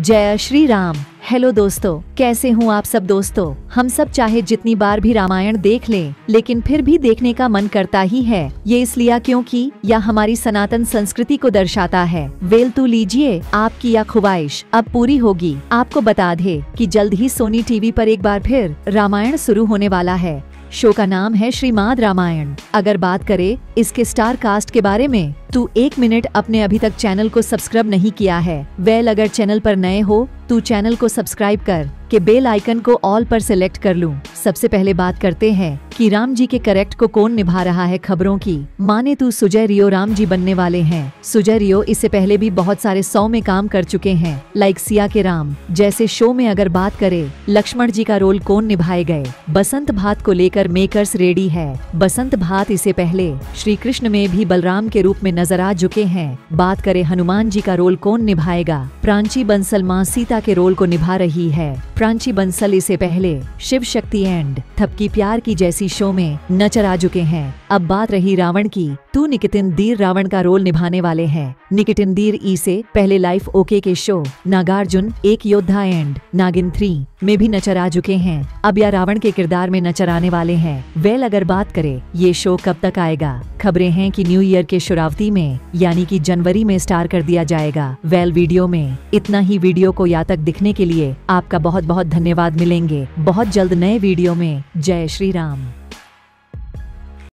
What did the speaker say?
जय श्री राम। हेलो दोस्तों, कैसे हूँ आप सब दोस्तों? हम सब चाहे जितनी बार भी रामायण देख लें, लेकिन फिर भी देखने का मन करता ही है। ये इसलिए क्योंकि, यह हमारी सनातन संस्कृति को दर्शाता है। वेल तू लीजिए, आपकी यह ख्वाहिश अब पूरी होगी। आपको बता दे कि जल्द ही सोनी टीवी पर एक बार फिर रामायण शुरू होने वाला है। शो का नाम है श्रीमाद रामायण। अगर बात करें इसके स्टार कास्ट के बारे में तू एक मिनट अपने अभी तक चैनल को सब्सक्राइब नहीं किया है। वेल, अगर चैनल पर नए हो, तू चैनल को सब्सक्राइब कर के बेल आइकन को ऑल पर सिलेक्ट कर लूँ। सबसे पहले बात करते हैं कि राम जी के करेक्ट को कौन निभा रहा है खबरों की। माने तू सुजय रियो राम जी बनने वाले हैं। सुजय रियो इससे पहले भी बहुत सारे सौ में काम कर चुके हैं लाइक सिया के राम। जैसे शो में अगर बात करे, लक्ष्मण जी का रोल कौन निभाए गए? बसंत भात को लेकर मेकर्स रेडी है। बसंत भात इसे पहले श्री कृष्ण में भी बलराम के रूप में नज़र आ चुके हैं। बात करें हनुमान जी का रोल कौन निभाएगा? प्रांची बंसल माँ सीता के रोल को निभा रही है। प्रांची बंसल इसे पहले शिव शक्ति एंड थपकी प्यार की जैसी शो में नज़र आ चुके हैं। अब बात रही रावण की। तू निकितिन दीर रावण का रोल निभाने वाले हैं। निकितिन दीर ई से पहले लाइफ ओके के शो नागार्जुन, एक योद्धा एंड नागिन थ्री में भी नचर आ चुके हैं। अब या रावण के किरदार में नचर आने वाले हैं। वेल अगर बात करें, ये शो कब तक आएगा? खबरें हैं कि न्यू ईयर के शुरावती में, यानी कि जनवरी में स्टार कर दिया जाएगा। वेल वीडियो में इतना ही वीडियो को या तक दिखने के लिए आपका बहुत बहुत धन्यवाद मिलेंगे। बहुत जल्द नए वीडियो में। जय श्री राम।